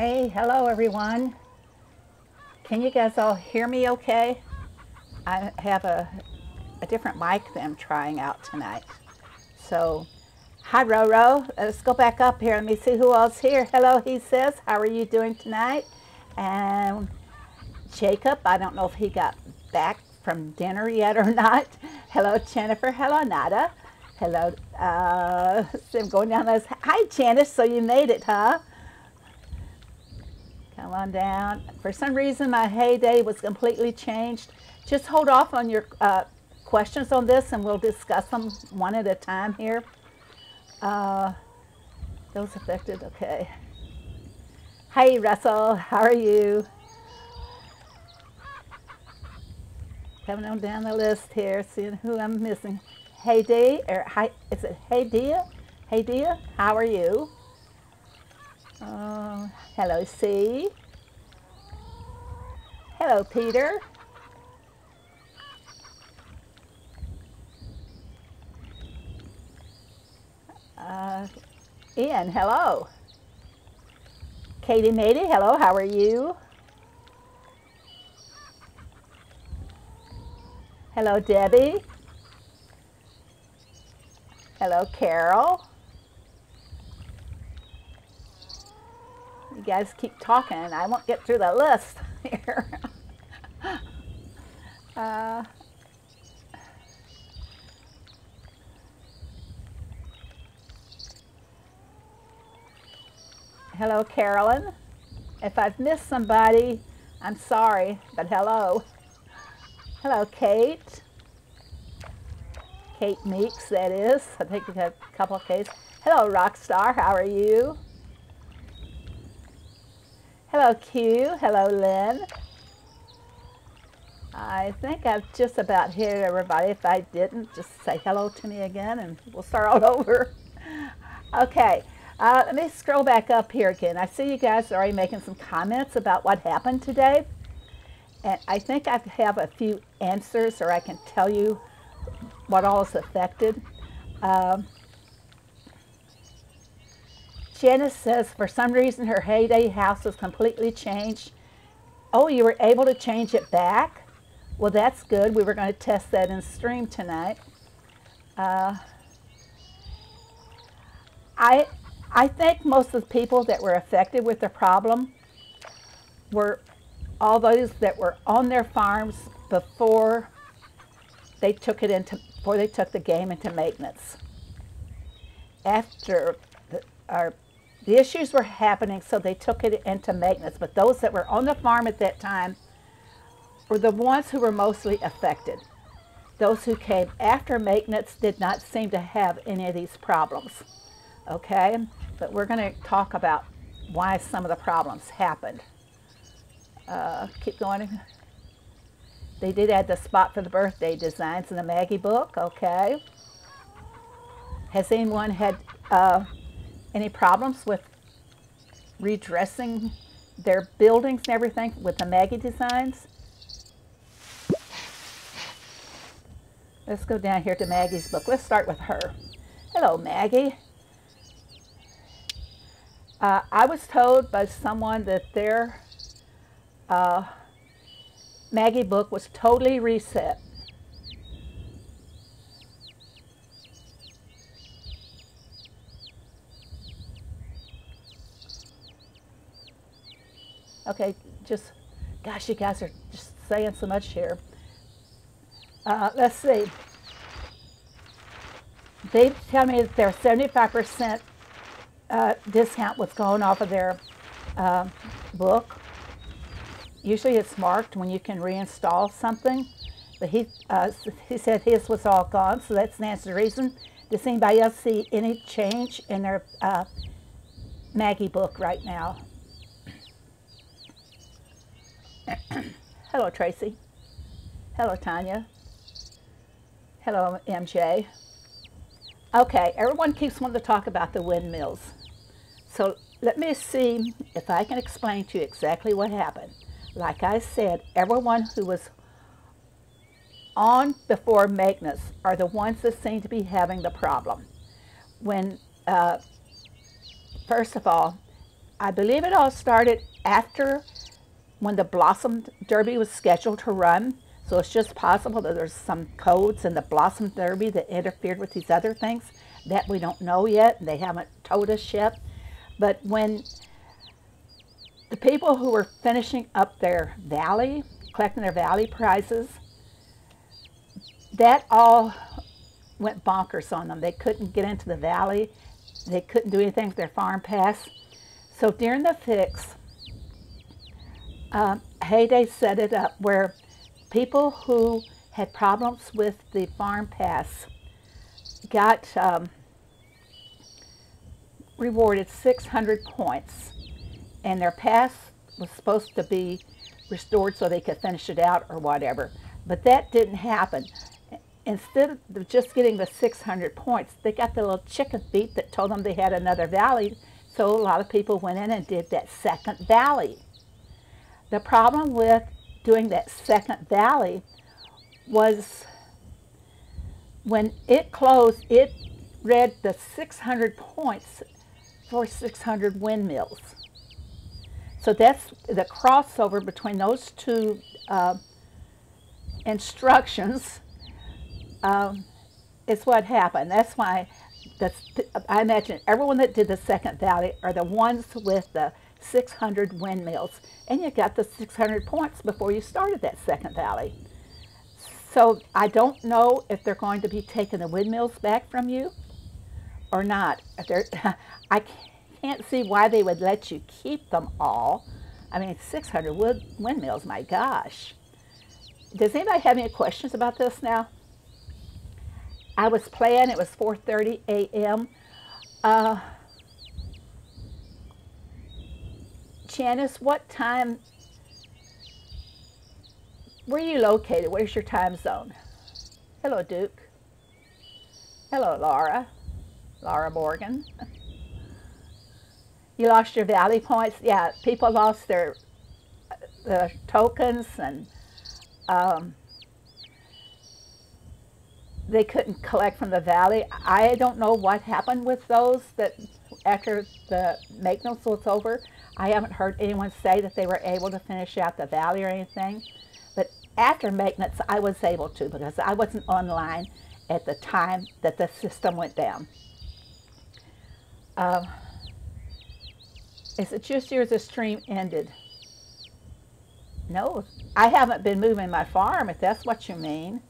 Hey, hello everyone. Can you guys all hear me okay? I have a, a different mic that I'm trying out tonight. So, hi Roro. Let's go back up here. Let me see who else here. Hello, he says. How are you doing tonight? And Jacob, I don't know if he got back from dinner yet or not. Hello, Jennifer. Hello, Nada. Hello. Uh, I'm going down those. Hi, Janice. So you made it, huh? Come on down. For some reason, my Hay Day was completely changed. Just hold off on your uh, questions on this and we'll discuss them one at a time here. Uh, those affected, okay. Hey, Russell, how are you? Coming on down the list here, seeing who I'm missing. Hey, Dee, or hi, is it Hey, Dia? Hey, Dia, how are you? Uh, hello, C. Hello, Peter. Uh, Ian, hello. Katie Matey, hello, how are you? Hello, Debbie. Hello, Carol. You guys keep talking. I won't get through the list here. Uh, hello, Carolyn. If I've missed somebody, I'm sorry, but hello. Hello, Kate. Kate Meeks, that is. I think we have a couple of Kates. Hello, Rockstar. How are you? Hello, Q. Hello, Lynn. I think I've just about hit everybody. If I didn't, just say hello to me again and we'll start all over. Okay, uh, let me scroll back up here again. I see you guys are already making some comments about what happened today. And I think I have a few answers or I can tell you what all is affected. Um, Janice says for some reason her Hay Day house was completely changed. Oh, you were able to change it back? Well, that's good. We were going to test that in stream tonight. Uh, I, I think most of the people that were affected with the problem were all those that were on their farms before they took it into before they took the game into maintenance. After the, our the issues were happening, so they took it into maintenance. But those that were on the farm at that time were the ones who were mostly affected. Those who came after maintenance did not seem to have any of these problems. Okay, but we're going to talk about why some of the problems happened. Uh, keep going. They did add the spot for the birthday designs in the Maggie book. Okay. Has anyone had uh, any problems with redressing their buildings and everything with the Maggie designs? Let's go down here to Maggie's book. Let's start with her. Hello, Maggie. Uh, I was told by someone that their uh, Maggie book was totally reset. Okay, just, gosh, you guys are just saying so much here. Uh, let's see. They tell me that their 75% uh, discount was going off of their uh, book. Usually it's marked when you can reinstall something, but he, uh, he said his was all gone, so that's Nancy's reason. Does anybody else see any change in their uh, Maggie book right now? Hello, Tracy. Hello, Tanya. Hello, MJ. Okay, everyone keeps wanting to talk about the windmills. So let me see if I can explain to you exactly what happened. Like I said, everyone who was on before Magnus are the ones that seem to be having the problem. When, uh, first of all, I believe it all started after when the Blossom Derby was scheduled to run. So it's just possible that there's some codes in the Blossom Derby that interfered with these other things that we don't know yet. They haven't told us yet. But when the people who were finishing up their valley, collecting their valley prizes, that all went bonkers on them. They couldn't get into the valley. They couldn't do anything with their farm pass. So during the fix, um, Hay Day set it up where people who had problems with the farm pass got um, rewarded 600 points and their pass was supposed to be restored so they could finish it out or whatever. But that didn't happen. Instead of just getting the 600 points, they got the little chicken feet that told them they had another valley. So a lot of people went in and did that second valley. The problem with doing that second valley was when it closed, it read the 600 points for 600 windmills. So that's the crossover between those two uh, instructions um, is what happened. That's why that's, I imagine everyone that did the second valley are the ones with the 600 windmills. And you got the 600 points before you started that second valley. So I don't know if they're going to be taking the windmills back from you or not. I can't see why they would let you keep them all. I mean, 600 wood windmills, my gosh. Does anybody have any questions about this now? I was playing, it was 4.30 a.m. Uh, Janice, what time, where are you located? Where's your time zone? Hello, Duke. Hello, Laura. Laura Morgan. you lost your valley points? Yeah, people lost their the tokens and um, they couldn't collect from the valley. I don't know what happened with those that after the maintenance was over. I haven't heard anyone say that they were able to finish out the valley or anything. But after maintenance, I was able to because I wasn't online at the time that the system went down. Um, is it just yours the stream ended? No, I haven't been moving my farm, if that's what you mean.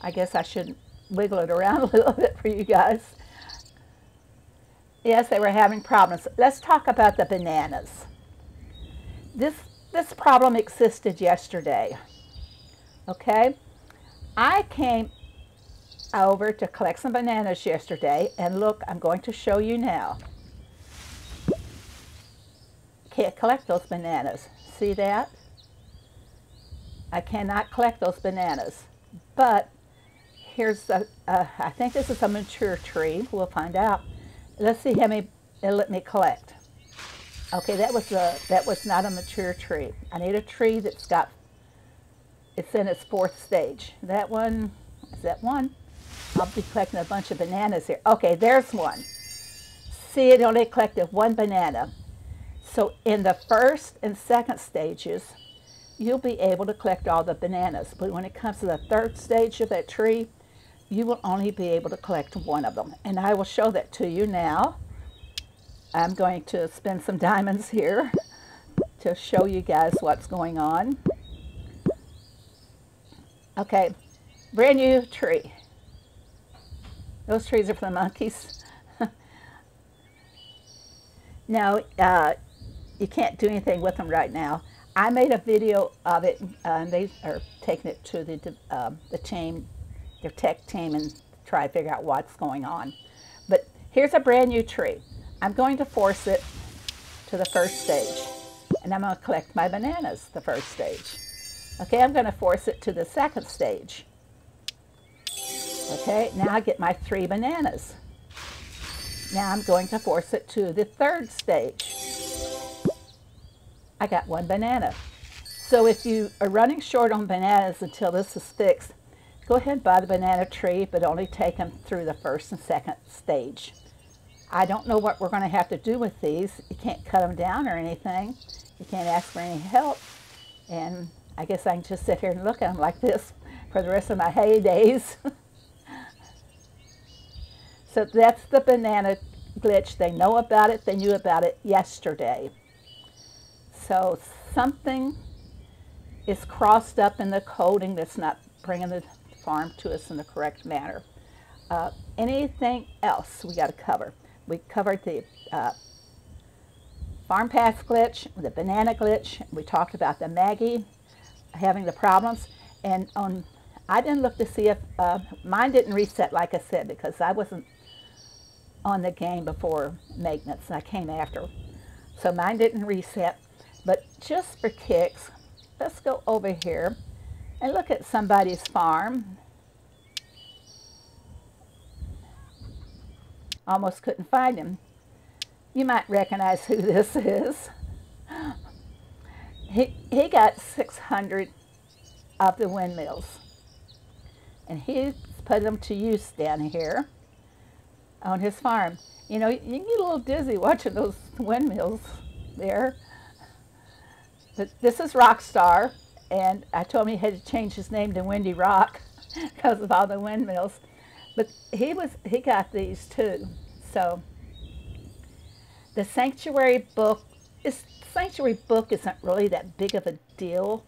I guess I should wiggle it around a little bit for you guys. Yes, they were having problems. Let's talk about the bananas. This, this problem existed yesterday. Okay? I came over to collect some bananas yesterday, and look, I'm going to show you now. Can't collect those bananas. See that? I cannot collect those bananas. But here's, a, I think this is a mature tree. We'll find out. Let's see how many let me collect. Okay, that was a, that was not a mature tree. I need a tree that's got, it's in its fourth stage. That one, is that one? I'll be collecting a bunch of bananas here. Okay, there's one. See, it only collected one banana. So in the first and second stages, you'll be able to collect all the bananas. But when it comes to the third stage of that tree, you will only be able to collect one of them. And I will show that to you now. I'm going to spin some diamonds here to show you guys what's going on. Okay, brand new tree. Those trees are for the monkeys. now, uh, you can't do anything with them right now. I made a video of it, uh, and they are taking it to the, uh, the team, their tech team, and try to figure out what's going on. But here's a brand new tree. I'm going to force it to the first stage, and I'm going to collect my bananas, the first stage. Okay, I'm going to force it to the second stage. Okay, now I get my three bananas. Now I'm going to force it to the third stage. I got one banana. So if you are running short on bananas until this is fixed, go ahead and buy the banana tree, but only take them through the first and second stage. I don't know what we're going to have to do with these. You can't cut them down or anything. You can't ask for any help. And I guess I can just sit here and look at them like this for the rest of my heydays. so that's the banana glitch. They know about it. They knew about it yesterday. So something is crossed up in the coding that's not bringing the farm to us in the correct manner. Uh, anything else we got to cover? We covered the uh, farm path glitch, the banana glitch. We talked about the Maggie having the problems. And on, I didn't look to see if, uh, mine didn't reset like I said because I wasn't on the game before maintenance. I came after. So mine didn't reset. But just for kicks, let's go over here and look at somebody's farm. Almost couldn't find him. You might recognize who this is. He, he got 600 of the windmills. And he's put them to use down here on his farm. You know, you can get a little dizzy watching those windmills there. But this is Rockstar, and I told him he had to change his name to Windy Rock because of all the windmills. But he was he got these too. So the sanctuary book is sanctuary book isn't really that big of a deal.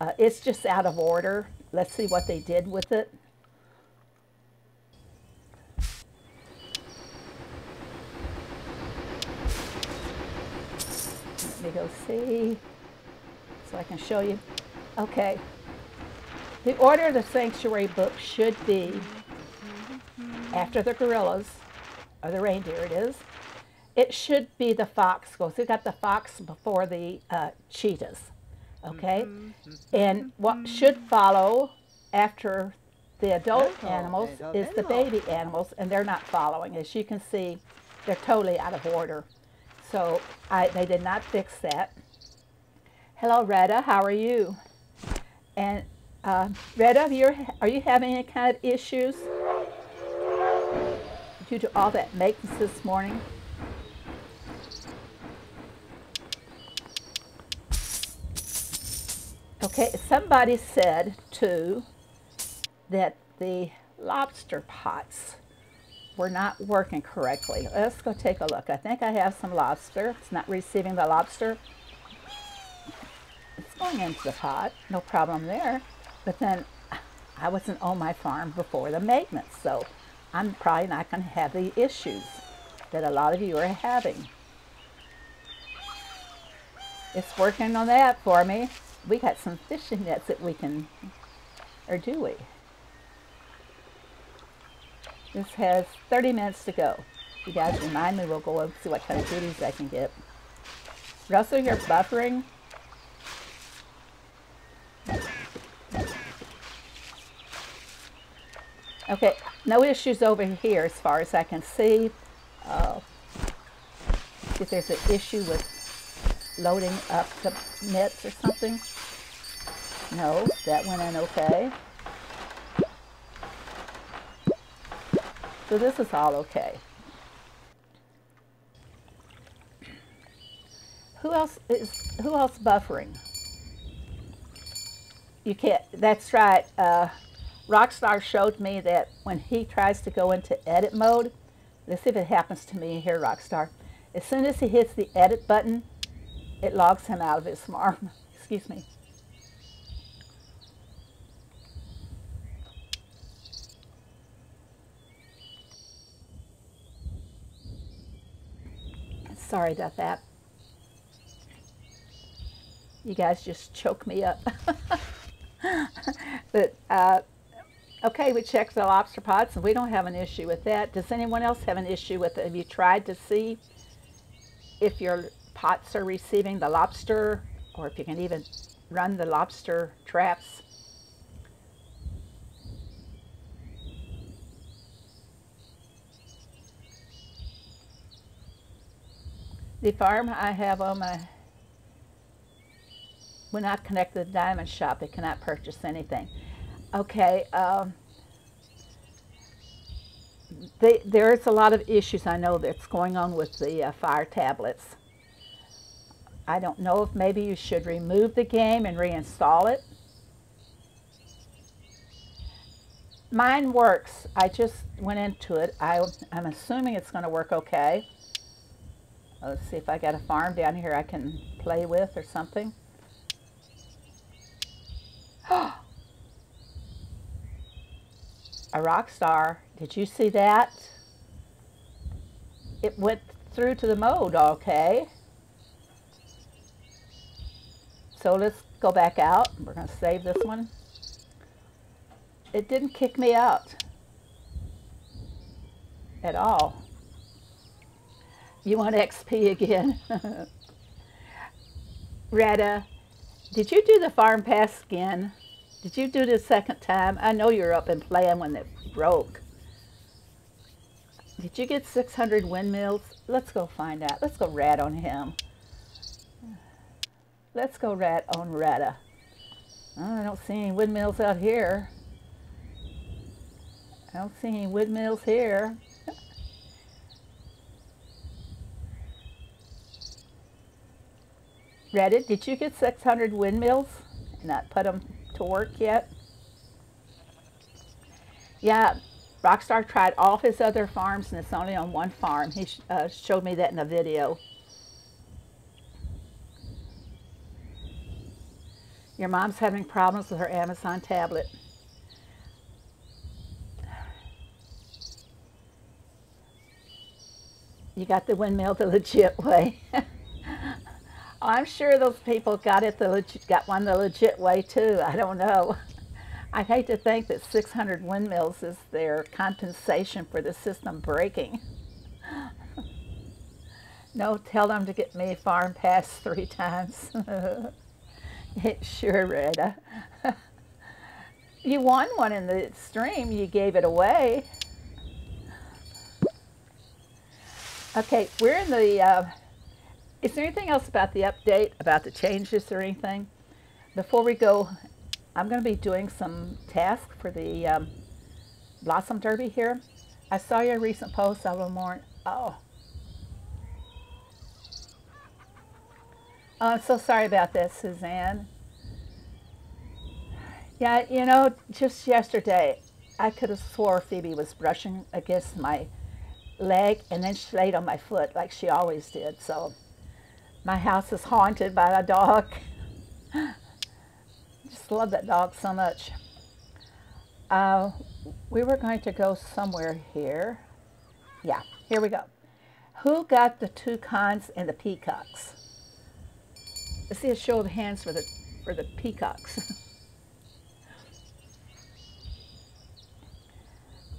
Uh, it's just out of order. Let's see what they did with it. Let me go see so I can show you. Okay. The order of the sanctuary book should be after the gorillas, or the reindeer it is, it should be the fox goes. We got the fox before the uh, cheetahs, okay? And what should follow after the adult animals is the baby animals, and they're not following. As you can see, they're totally out of order. So I, they did not fix that. Hello, Retta. How are you? And uh, Retta, you're, are you having any kind of issues due to all that maintenance this morning? Okay, somebody said too that the lobster pots were not working correctly. Let's go take a look. I think I have some lobster. It's not receiving the lobster. It's going into the pot, no problem there. But then I wasn't on my farm before the maintenance, so I'm probably not going to have the issues that a lot of you are having. It's working on that for me we got some fishing nets that we can, or do we? This has 30 minutes to go. You guys remind me, we'll go and see what kind of goodies I can get. Russell, you're buffering. Okay, no issues over here as far as I can see. Uh, if there's an issue with loading up the nets or something. No, that went in okay. So this is all okay. Who else is who else buffering? You can't. That's right. Uh, Rockstar showed me that when he tries to go into edit mode, let's see if it happens to me here, Rockstar. As soon as he hits the edit button, it logs him out of his farm. Excuse me. Sorry about that. You guys just choke me up. but, uh, okay, we checked the lobster pots, and we don't have an issue with that. Does anyone else have an issue with it? Have you tried to see if your pots are receiving the lobster, or if you can even run the lobster traps? The farm I have on my, when I connect to the diamond shop, it cannot purchase anything. Okay, um, they, there's a lot of issues I know that's going on with the uh, Fire tablets. I don't know if maybe you should remove the game and reinstall it. Mine works. I just went into it. I, I'm assuming it's going to work okay. Let's see if I got a farm down here I can play with or something. a rock star. Did you see that? It went through to the mode, okay. So let's go back out. We're going to save this one. It didn't kick me out at all. You want XP again? Retta, did you do the farm pass again? Did you do the second time? I know you're up and playing when it broke. Did you get 600 windmills? Let's go find out. Let's go rat on him. Let's go rat on Retta. Oh, I don't see any windmills out here. I don't see any windmills here. Retta, did you get 600 windmills and not put them to work yet? Yeah, Rockstar tried all his other farms and it's only on one farm. He uh, showed me that in a video. Your mom's having problems with her Amazon tablet. You got the windmill the legit way. I'm sure those people got it the legit, got one the legit way too. I don't know. I'd hate to think that 600 windmills is their compensation for the system breaking. no, tell them to get me farm pass three times. sure, Rita. you won one in the stream. You gave it away. Okay, we're in the uh, is there anything else about the update, about the changes or anything? Before we go, I'm going to be doing some tasks for the um, Blossom Derby here. I saw your recent post, a more. Oh. oh. I'm so sorry about this, Suzanne. Yeah, you know, just yesterday, I could have swore Phoebe was brushing against my leg, and then she laid on my foot like she always did. So my house is haunted by a dog. Just love that dog so much. Uh, we were going to go somewhere here. Yeah, here we go. Who got the toucans and the peacocks? Let's see a show of hands for the for the peacocks.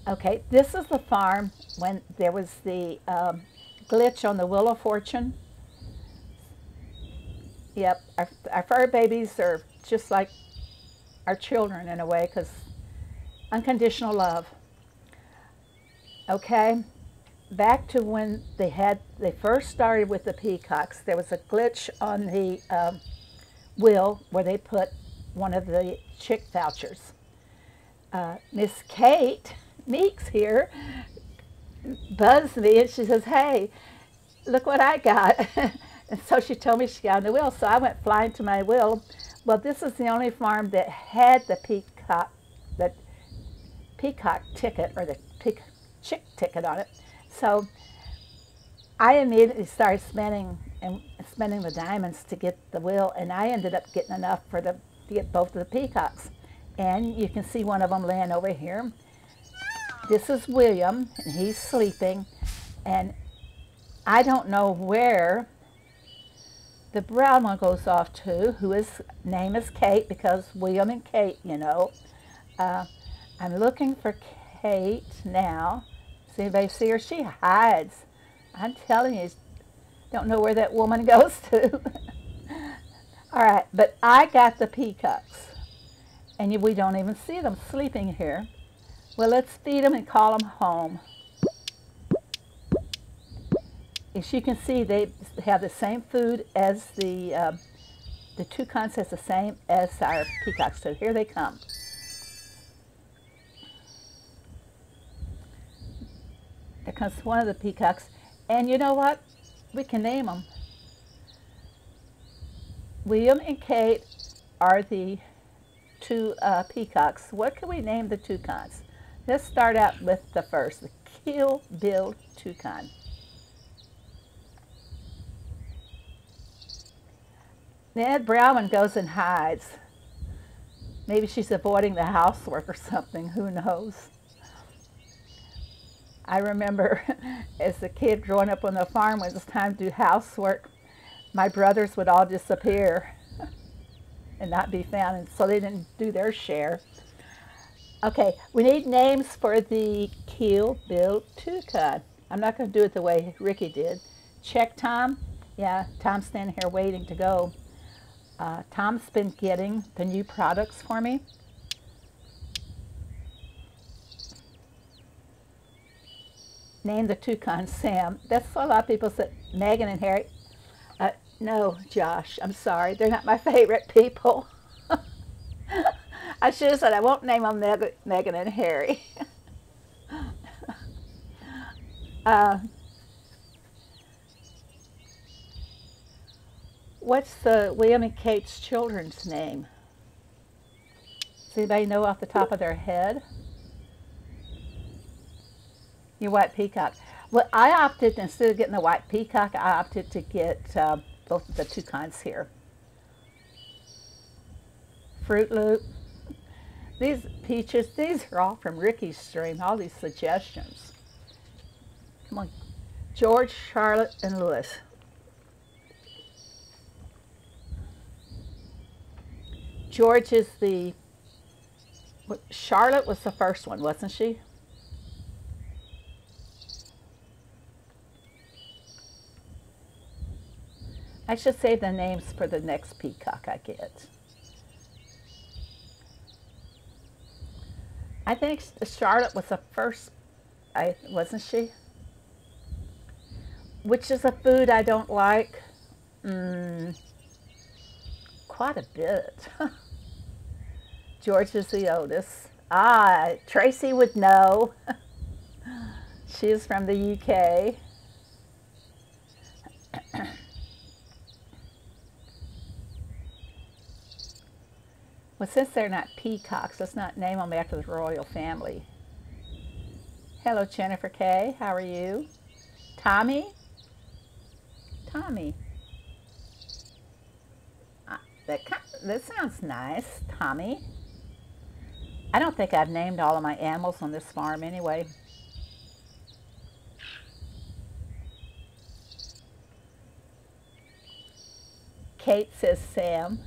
okay, this is the farm when there was the um, glitch on the Wheel of Fortune. Yep, our, our fur babies are just like our children in a way because unconditional love. Okay, back to when they had, they first started with the peacocks, there was a glitch on the um, wheel where they put one of the chick vouchers. Uh, Miss Kate Meeks here buzzed me and she says, hey, look what I got. And so she told me she got on the wheel. So I went flying to my wheel. Well, this is the only farm that had the peacock, the peacock ticket or the peak, chick ticket on it. So I immediately started spending and spending the diamonds to get the wheel, and I ended up getting enough for the to get both of the peacocks. And you can see one of them laying over here. This is William, and he's sleeping. And I don't know where the brown one goes off to, who is name is Kate because William and Kate, you know. Uh, I'm looking for Kate now. See anybody see her? She hides. I'm telling you, don't know where that woman goes to. All right, but I got the peacocks, and we don't even see them sleeping here. Well, let's feed them and call them home as you can see, they have the same food as the, uh, the toucans has the same as our peacocks. So here they come. There comes one of the peacocks, and you know what? We can name them. William and Kate are the two uh, peacocks. What can we name the toucans? Let's start out with the first, the Keel-billed toucan. Ned Brown goes and hides. Maybe she's avoiding the housework or something, who knows. I remember as a kid growing up on the farm when it was time to do housework, my brothers would all disappear and not be found, and so they didn't do their share. Okay, we need names for the Kill Bill Toucan. I'm not going to do it the way Ricky did. Check Tom. Yeah, Tom's standing here waiting to go. Uh, Tom's been getting the new products for me. Name the toucan Sam. That's a lot of people said. Megan and Harry. Uh, no, Josh, I'm sorry. They're not my favorite people. I should have said I won't name them Meg Megan and Harry. uh, What's the William and Kate's children's name? Does anybody know off the top of their head? Your white peacock. Well, I opted, instead of getting the white peacock, I opted to get uh, both of the toucans here. Fruit Loop. These peaches, these are all from Ricky's stream, all these suggestions. Come on. George, Charlotte, and Lewis. George is the, Charlotte was the first one, wasn't she? I should save the names for the next peacock I get. I think Charlotte was the first, I wasn't she? Which is a food I don't like. Mm, quite a bit. George is the oldest. Ah, Tracy would know. she is from the UK. well, since they're not peacocks, let's not name them after the royal family. Hello, Jennifer Kay. How are you? Tommy? Tommy. Uh, that, that sounds nice, Tommy. I don't think I've named all of my animals on this farm anyway. Kate says Sam.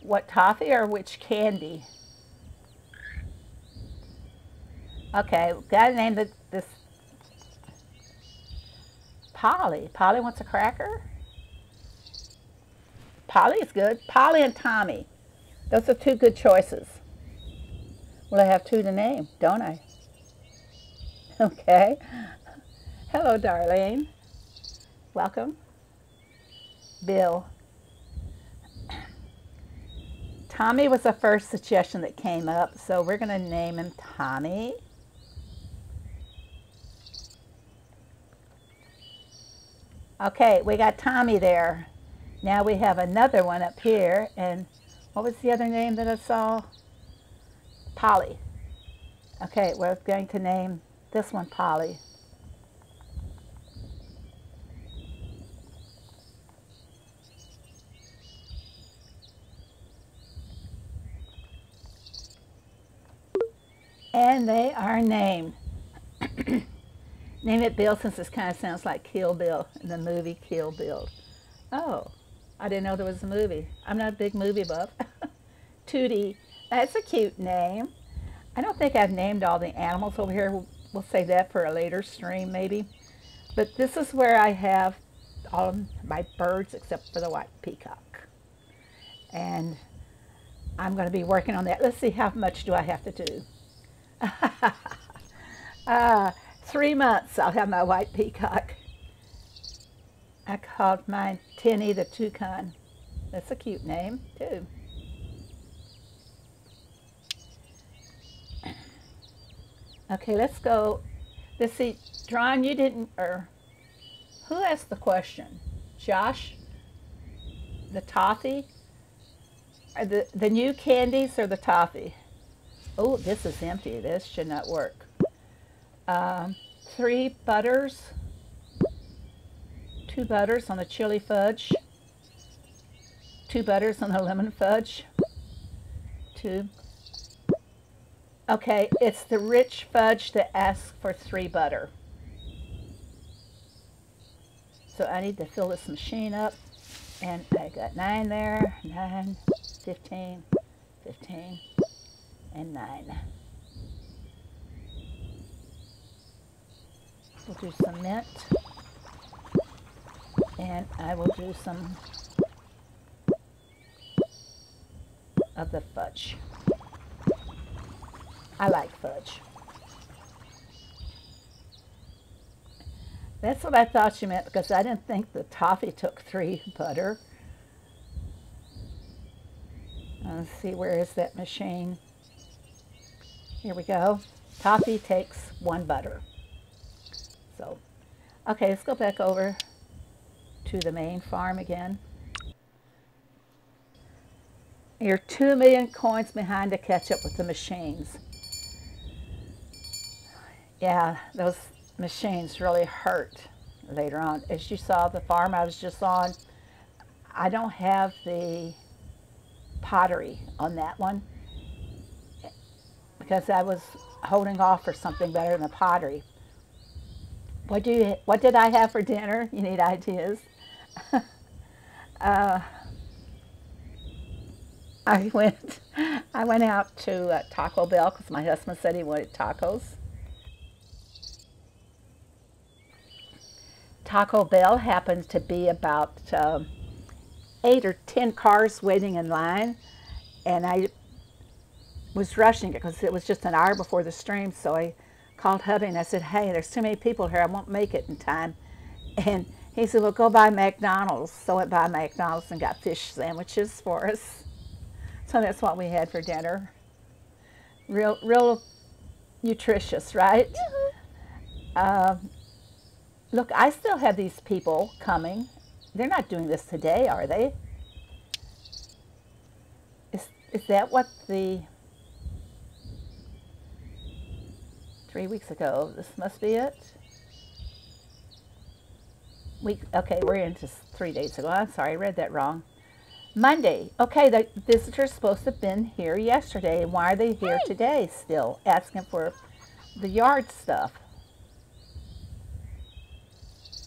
What toffee or which candy? Okay, gotta name the, this Polly. Polly wants a cracker? Polly is good. Polly and Tommy. Those are two good choices. Well, I have two to name, don't I? Okay. Hello, Darlene. Welcome. Bill. Tommy was the first suggestion that came up, so we're going to name him Tommy. Okay, we got Tommy there. Now we have another one up here. And what was the other name that I saw? Polly. Okay, we're going to name this one Polly. And they are named. Name it Bill since this kind of sounds like Kill Bill in the movie Kill Bill. Oh, I didn't know there was a movie. I'm not a big movie buff. Tootie, that's a cute name. I don't think I've named all the animals over here. We'll, save that for a later stream maybe. But this is where I have all my birds except for the white peacock. And I'm going to be working on that. Let's see how much do I have to do. uh, three months I'll have my white peacock. I called mine Tinny the toucan. That's a cute name, too. Okay, let's go. Let's see, Dron, you didn't, or who asked the question? Josh? The toffee? Are the, the new candies or the toffee? Oh, this is empty. This should not work. Um, three butters. Two butters on the chili fudge. Two butters on the lemon fudge. Two Okay, it's the rich fudge that asks for three butter. So I need to fill this machine up. And I got nine there, nine, 15, 15, and nine. We'll do some mint. And I will do some of the fudge. I like fudge. That's what I thought she meant because I didn't think the toffee took three butter. Let's see, where is that machine? Here we go. Toffee takes one butter. Okay, let's go back over to the main farm again. You're two million coins behind to catch up with the machines yeah, those machines really hurt later on. As you saw the farm I was just on, I don't have the pottery on that one because I was holding off for something better than the pottery. What do you, what did I have for dinner? You need ideas. uh, I went, I went out to uh, Taco Bell because my husband said he wanted tacos. Taco Bell happened to be about uh, eight or ten cars waiting in line, and I was rushing it because it was just an hour before the stream. So I called hubby and I said, "Hey, there's too many people here. I won't make it in time." And he said, "Well, go by McDonald's." So I went by McDonald's and got fish sandwiches for us. So that's what we had for dinner. Real, real nutritious, right? Uh, Look, I still have these people coming. They're not doing this today, are they? Is, is that what the... Three weeks ago, this must be it? Week, okay, we're into three days ago. I'm sorry, I read that wrong. Monday. Okay, the visitors supposed to have been here yesterday. Why are they here today still asking for the yard stuff?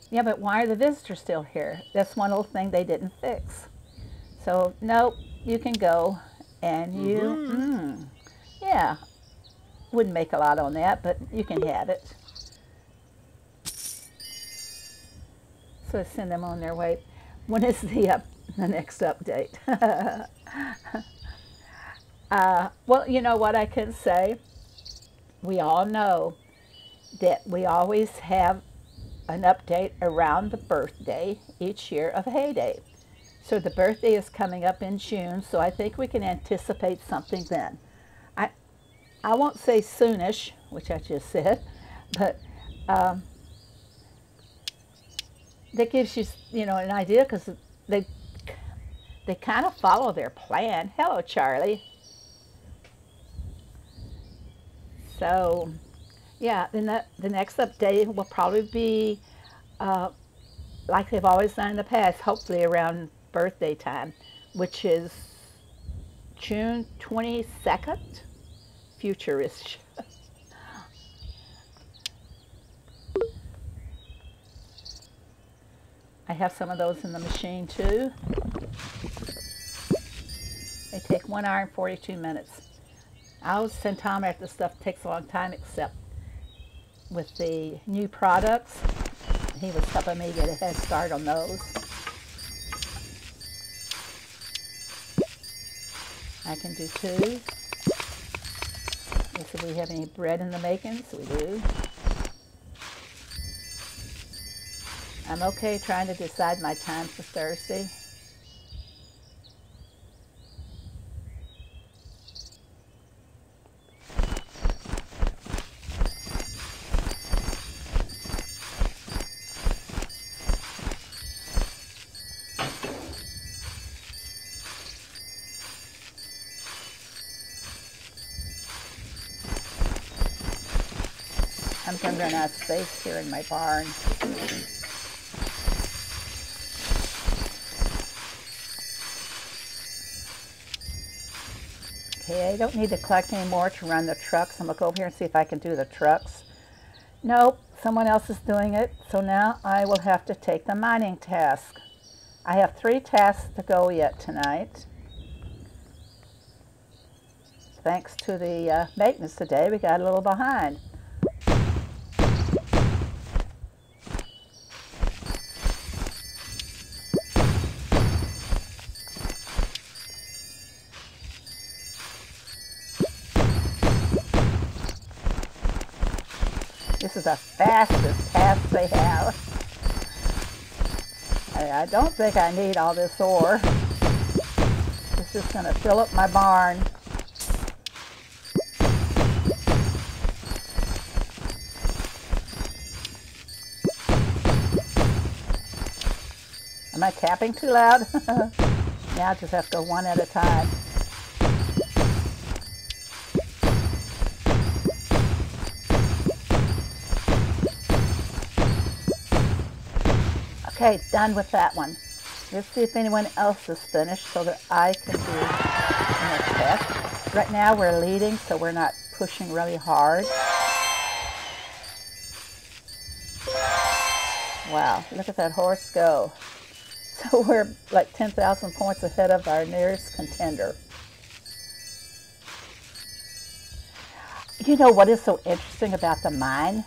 Yeah, but why are the visitors still here? That's one little thing they didn't fix. So, nope, you can go and you, mm -hmm. mm, yeah, wouldn't make a lot on that, but you can have it. So send them on their way. When is the, up, the next update? uh, well, you know what I can say? We all know that we always have an update around the birthday each year of Hay Day. So the birthday is coming up in June, so I think we can anticipate something then. I, won't say soonish, which I just said, but um, that gives you, you know, an idea because they, they kind of follow their plan. Hello, Charlie. So yeah, then the, the next update will probably be uh, like they've always done in the past, hopefully around birthday time, which is June 22nd, futurish. I have some of those in the machine too. They take one hour and 42 minutes. I always send Tom after stuff takes a long time except with the new products. He was helping me get a head start on those. I can do two. See if we have any bread in the making. So we do. I'm okay trying to decide my time for Thursday. I'm out of space here in my barn. Okay, I don't need to collect anymore to run the trucks. I'm going to go over here and see if I can do the trucks. Nope, someone else is doing it. So now I will have to take the mining task. I have three tasks to go yet tonight. Thanks to the uh, maintenance today, we got a little behind. The fastest task they have. I, I don't think I need all this ore. It's just going to fill up my barn. Am I tapping too loud? now I just have to go one at a time. Okay, done with that one. Let's see if anyone else is finished so that I can do the next test. Right now we're leading, so we're not pushing really hard. Wow, look at that horse go. So we're like 10,000 points ahead of our nearest contender. You know what is so interesting about the mine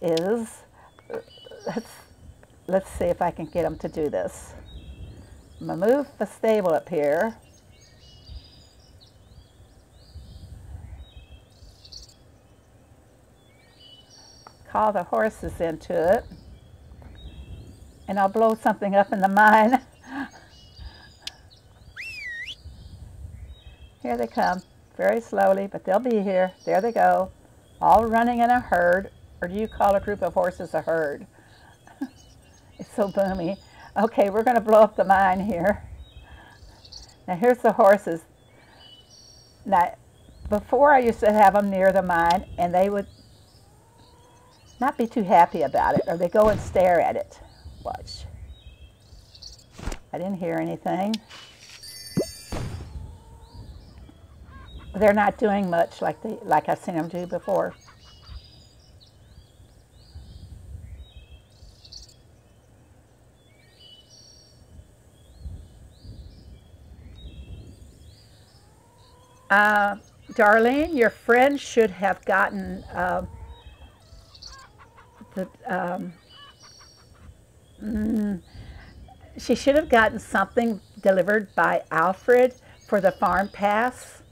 is, uh, let's let's see if I can get them to do this. I'm going to move the stable up here. Call the horses into it. And I'll blow something up in the mine. here they come, very slowly, but they'll be here. There they go, all running in a herd. Or do you call a group of horses a herd? So boomy. Okay, we're going to blow up the mine here. Now here's the horses. Now, before I used to have them near the mine, and they would not be too happy about it, or they go and stare at it. Watch. I didn't hear anything. They're not doing much like they like I've seen them do before. Uh, Darlene, your friend should have gotten uh, the. Um, mm, she should have gotten something delivered by Alfred for the farm pass.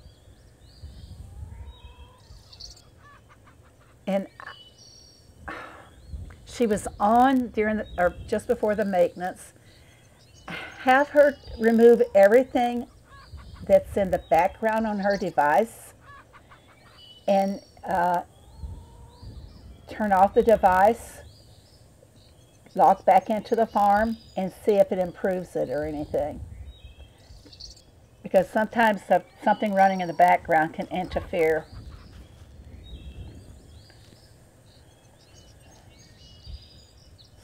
And she was on during the, or just before the maintenance. Have her remove everything that's in the background on her device and uh, turn off the device, log back into the farm, and see if it improves it or anything. Because sometimes something running in the background can interfere.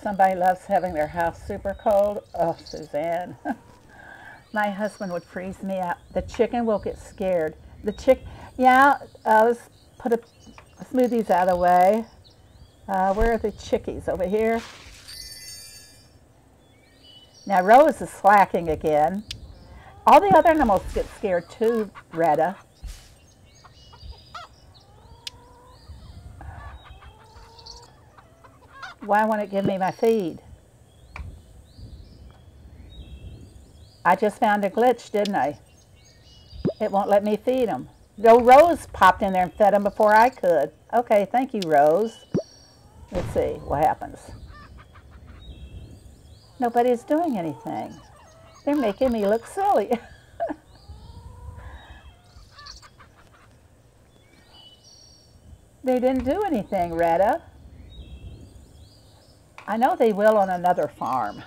Somebody loves having their house super cold. Oh, Suzanne. my husband would freeze me up. The chicken will get scared. The chick, yeah, uh, let's put a, these out of the way. Uh, where are the chickies? Over here. Now Rose is slacking again. All the other animals get scared too, Retta. Why won't it give me my feed? I just found a glitch, didn't I? It won't let me feed them. No, Rose popped in there and fed them before I could. Okay, thank you, Rose. Let's see what happens. Nobody's doing anything. They're making me look silly. they didn't do anything, Retta. I know they will on another farm.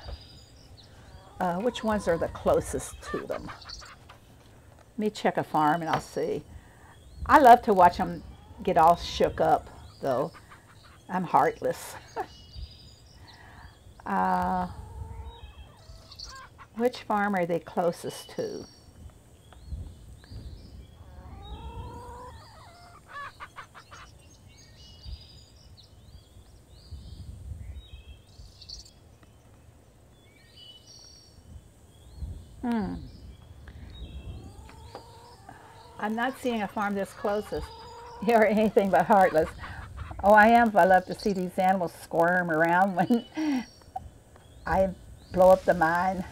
Uh, which ones are the closest to them? Let me check a farm and I'll see. I love to watch them get all shook up, though. I'm heartless. uh, which farm are they closest to? Hmm. I'm not seeing a farm this closest. You're anything but heartless. Oh, I am. I love to see these animals squirm around when I blow up the mine.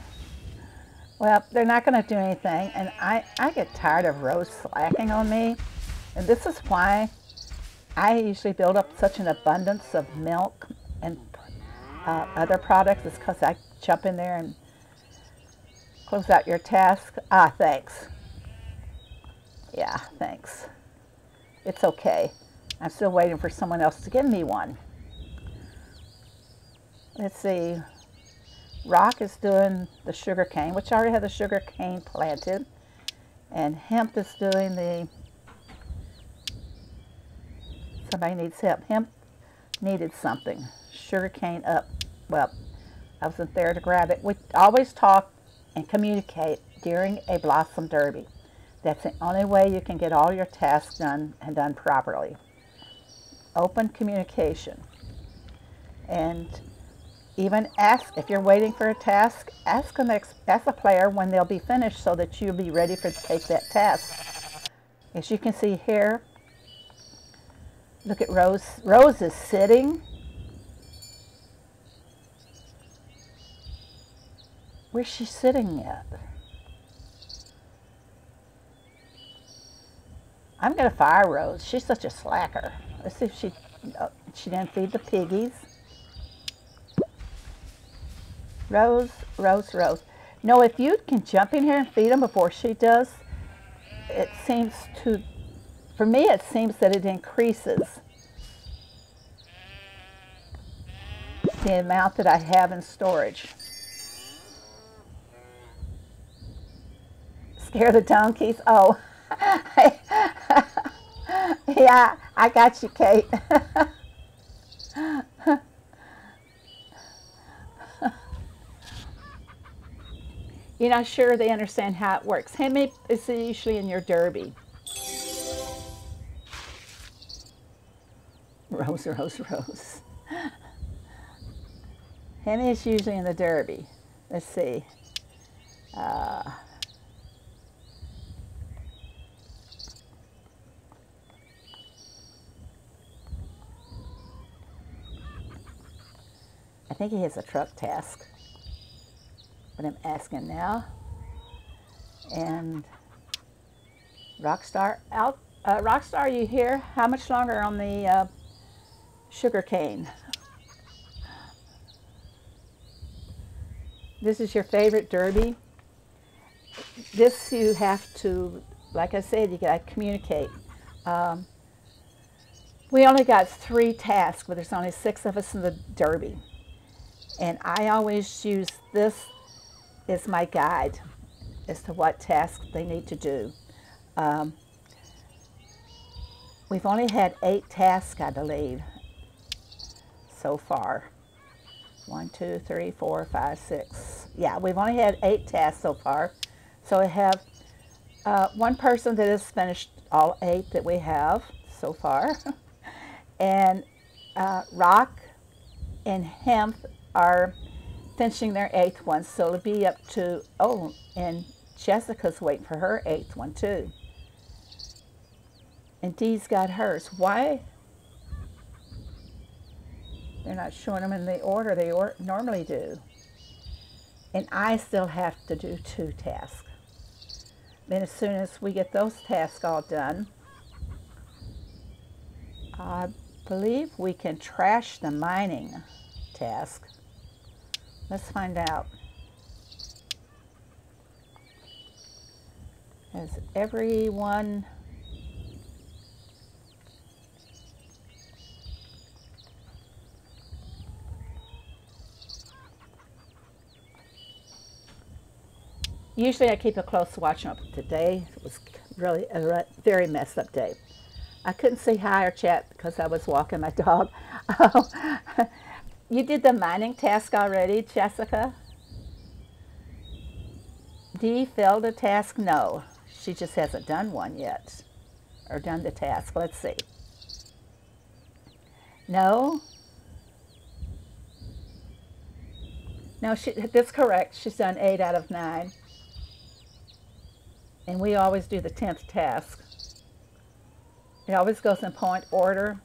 Well, they're not going to do anything, and I, I get tired of Rose slacking on me. And this is why I usually build up such an abundance of milk and uh, other products. It's because I jump in there and Close out your task. Ah, thanks. Yeah, thanks. It's okay. I'm still waiting for someone else to give me one. Let's see. Rock is doing the sugar cane, which I already have the sugar cane planted. And hemp is doing the, somebody needs hemp. Hemp needed something. Sugar cane up. Well, I wasn't there to grab it. We always talk and communicate during a blossom derby. That's the only way you can get all your tasks done and done properly. Open communication. And even ask, if you're waiting for a task, ask, them, ask the player when they'll be finished so that you'll be ready for to take that task. As you can see here, look at Rose. Rose is sitting Where's she sitting at? I'm going to fire Rose. She's such a slacker. Let's see if she, oh, she didn't feed the piggies. Rose, Rose, Rose. No, if you can jump in here and feed them before she does, it seems to, for me, it seems that it increases the amount that I have in storage. Scare the donkeys. Oh, yeah, I got you, Kate. You're not sure they understand how it works. How many is usually in your derby? Rose, rose, rose. How many is usually in the derby? Let's see. Uh, I think he has a truck task, but I'm asking now. And Rockstar, out, uh, Rockstar, are you here? How much longer on the uh, sugar cane? This is your favorite derby. This you have to, like I said, you got to communicate. Um, we only got three tasks, but there's only six of us in the derby. And I always use this as my guide as to what tasks they need to do. Um, we've only had eight tasks, I believe, so far. One, two, three, four, five, six. Yeah, we've only had eight tasks so far. So we have uh, one person that has finished all eight that we have so far. and uh, Rock and Hemp are finishing their eighth one, so it'll be up to, oh, and Jessica's waiting for her eighth one too. And Dee's got hers. Why? They're not showing them in the order they or normally do. And I still have to do two tasks. Then as soon as we get those tasks all done, I believe we can trash the mining task. Let's find out. Has everyone Usually I keep a close watch on today. It was really a very messed up day. I couldn't say hi or chat because I was walking my dog. You did the mining task already, Jessica? D failed a task? No, she just hasn't done one yet or done the task. Let's see. No? No, she, that's correct. She's done eight out of nine. And we always do the 10th task. It always goes in point order.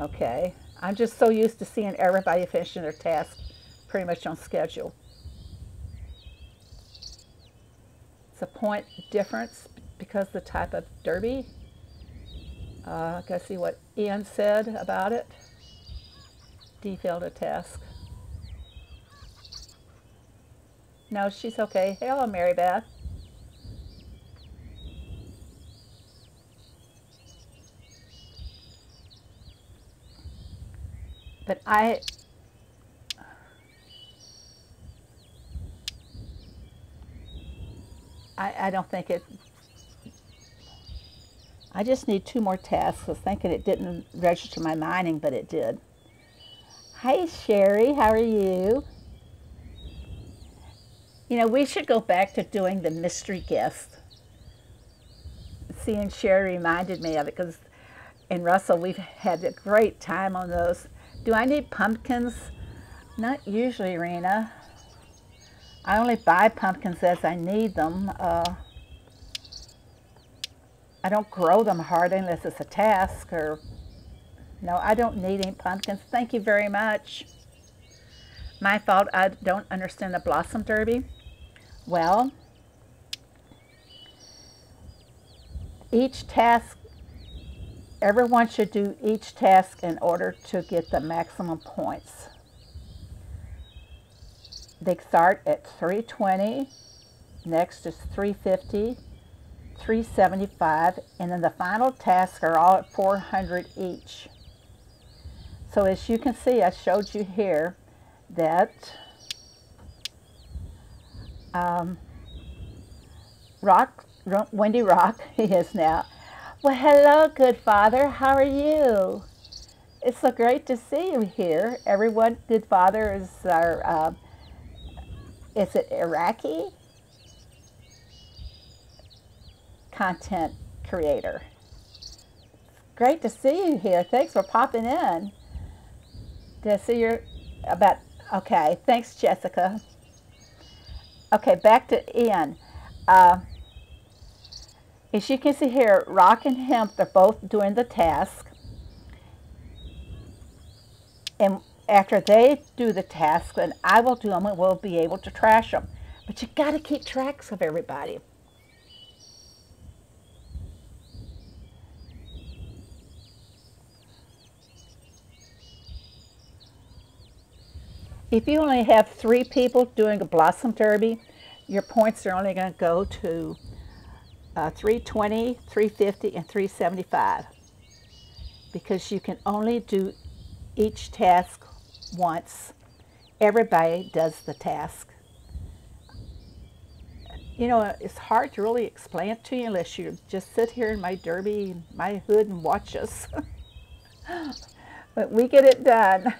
Okay. I'm just so used to seeing everybody finishing their task pretty much on schedule. It's a point difference because the type of derby. Uh, gotta see what Ian said about it. D failed a task. No, she's okay. Hello, Mary Beth. I, I, I don't think it, I just need two more tasks. I was thinking it didn't register my mining, but it did. Hi, Sherry. How are you? You know, we should go back to doing the mystery guest. Seeing Sherry reminded me of it because in Russell we've had a great time on those. Do I need pumpkins? Not usually, Rena. I only buy pumpkins as I need them. Uh, I don't grow them hard unless it's a task or... No, I don't need any pumpkins. Thank you very much. My fault, I don't understand the Blossom Derby. Well, each task everyone should do each task in order to get the maximum points. They start at 320, next is 350, 375, and then the final tasks are all at 400 each. So as you can see, I showed you here that um, Rock, Wendy Rock, he is now, well, hello, good father. How are you? It's so great to see you here. Everyone, good father is our, uh, is it Iraqi? Content creator. Great to see you here. Thanks for popping in. I see your, about, okay, thanks, Jessica. Okay, back to Ian. Uh, as you can see here, Rock and Hemp, they're both doing the task. And after they do the task, then I will do them and we'll be able to trash them. But you got to keep tracks of everybody. If you only have three people doing a Blossom Derby, your points are only going to go to uh, 320, 350, and 375 because you can only do each task once. Everybody does the task. You know, it's hard to really explain it to you unless you just sit here in my derby, my hood, and watch us. but we get it done.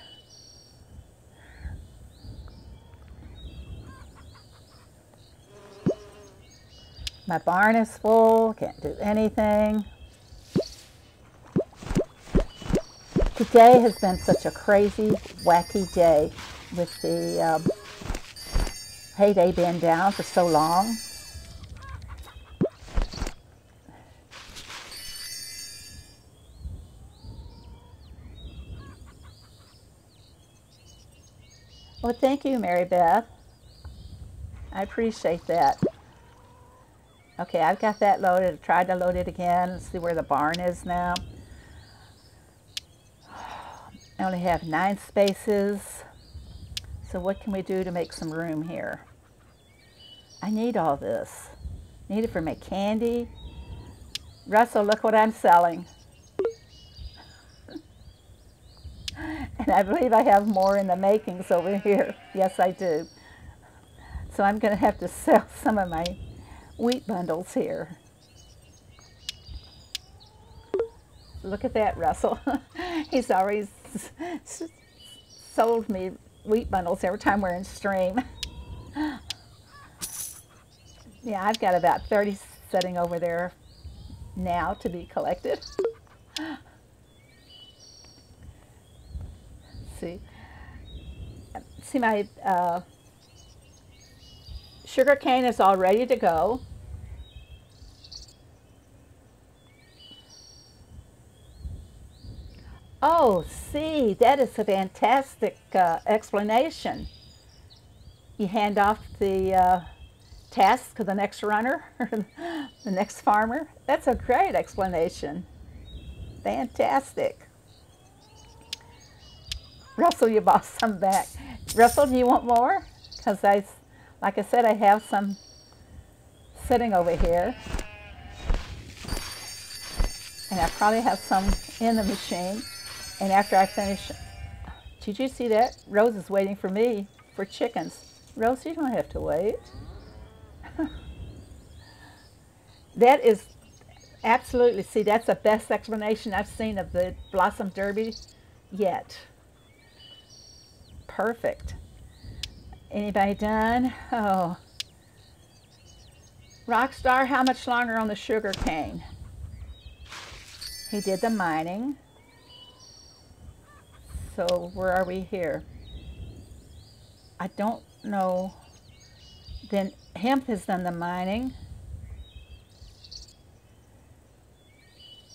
My barn is full, can't do anything. Today has been such a crazy, wacky day with the um, Hay Day being down for so long. Well, thank you, Mary Beth. I appreciate that. Okay, I've got that loaded. I tried to load it again. Let's see where the barn is now. I only have nine spaces. So what can we do to make some room here? I need all this. Need it for my candy. Russell, look what I'm selling. and I believe I have more in the makings over here. Yes, I do. So I'm going to have to sell some of my wheat bundles here. look at that, Russell. He's always sold me wheat bundles every time we're in stream. yeah, I've got about 30 sitting over there now to be collected. see, see my uh, sugar cane is all ready to go. Oh, see, that is a fantastic uh, explanation. You hand off the uh, task to the next runner, the next farmer. That's a great explanation. Fantastic. Russell, you bought some back. Russell, do you want more? Because I, like I said, I have some sitting over here. And I probably have some in the machine. And after I finish, did you see that? Rose is waiting for me for chickens. Rose, you don't have to wait. that is absolutely, see, that's the best explanation I've seen of the Blossom Derby yet. Perfect. Anybody done? Oh. Rockstar, how much longer on the sugar cane? He did the mining. So where are we here? I don't know. Then hemp has done the mining.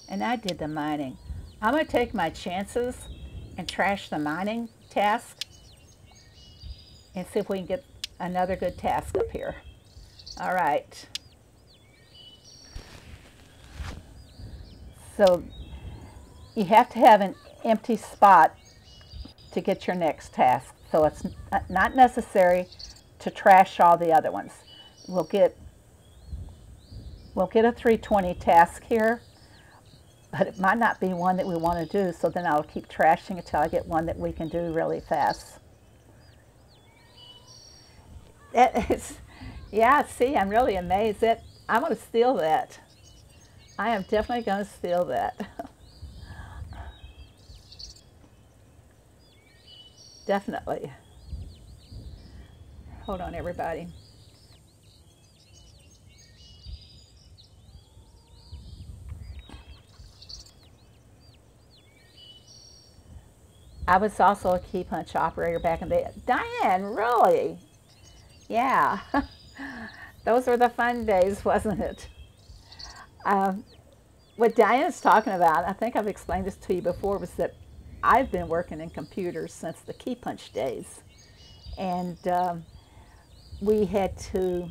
And I did the mining. I'm going to take my chances and trash the mining task and see if we can get another good task up here. All right. So you have to have an empty spot to get your next task. So it's uh, not necessary to trash all the other ones. We'll get we'll get a 320 task here, but it might not be one that we want to do, so then I'll keep trashing until I get one that we can do really fast. That is, yeah, see, I'm really amazed that I'm going to steal that. I am definitely going to steal that. Definitely. Hold on, everybody. I was also a key punch operator back in the day. Diane, really? Yeah. Those were the fun days, wasn't it? Um, what Diane's talking about, I think I've explained this to you before, was that I've been working in computers since the key punch days. And um, we had to,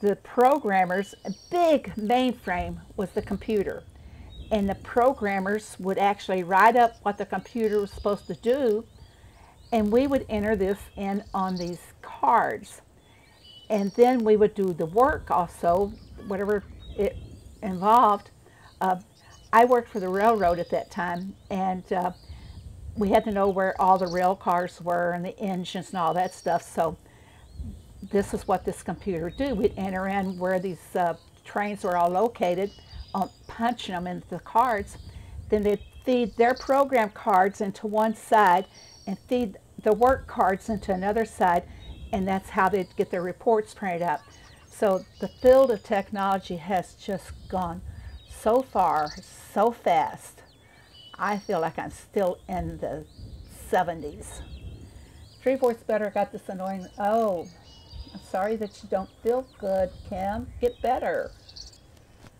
the programmers, a big mainframe was the computer. And the programmers would actually write up what the computer was supposed to do, and we would enter this in on these cards. And then we would do the work also, whatever it involved. Uh, I worked for the railroad at that time, and uh, we had to know where all the rail cars were and the engines and all that stuff. So this is what this computer would do. We'd enter in where these uh, trains were all located, um, punching them into the cards. Then they'd feed their program cards into one side and feed the work cards into another side, and that's how they'd get their reports printed out. So the field of technology has just gone so far, so fast. I feel like I'm still in the 70s. Three fourths better got this annoying. Oh, I'm sorry that you don't feel good, Kim. Get better.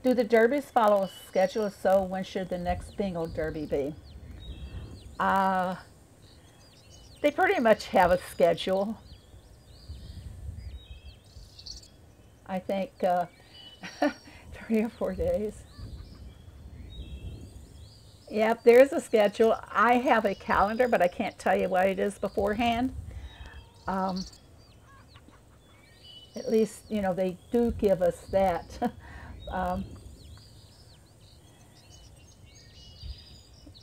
Do the derbies follow a schedule? So, when should the next bingo derby be? Uh, they pretty much have a schedule. I think uh, three or four days. Yep, there's a schedule. I have a calendar, but I can't tell you what it is beforehand. Um, at least, you know, they do give us that. um,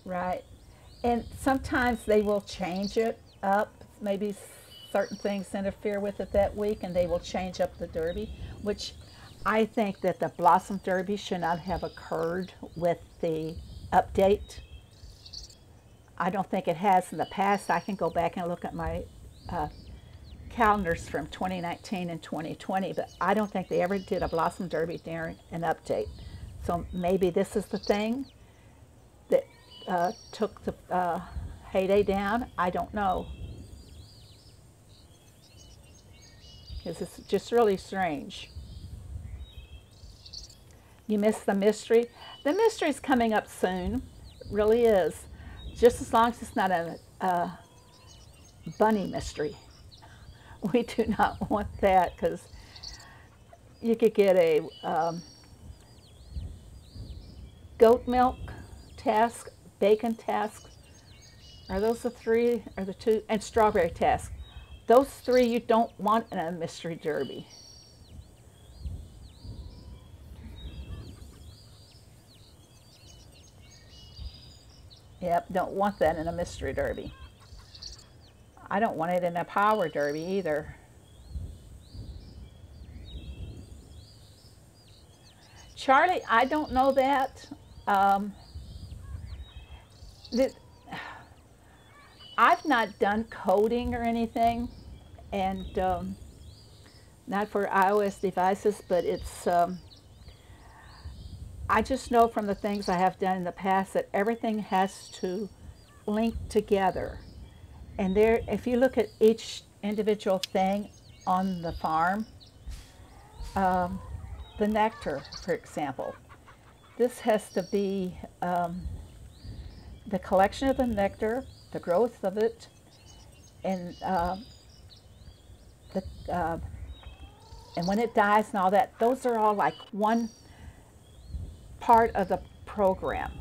right. And sometimes they will change it up. Maybe certain things interfere with it that week, and they will change up the derby, which I think that the Blossom Derby should not have occurred with the update. I don't think it has in the past. I can go back and look at my uh, calendars from 2019 and 2020, but I don't think they ever did a Blossom Derby during an update. So maybe this is the thing that uh, took the uh, Hay Day down. I don't know. Because it's just really strange. You miss the mystery. The mystery is coming up soon. It really is. Just as long as it's not a, a bunny mystery. We do not want that because you could get a um, goat milk task, bacon task. Are those the three or the two? And strawberry task. Those three you don't want in a mystery derby. Yep, don't want that in a mystery derby. I don't want it in a power derby either. Charlie, I don't know that. Um, I've not done coding or anything, and um, not for iOS devices, but it's um, I just know from the things I have done in the past that everything has to link together. And there, if you look at each individual thing on the farm, um, the nectar, for example, this has to be um, the collection of the nectar, the growth of it, and uh, the uh, and when it dies and all that. Those are all like one part of the program.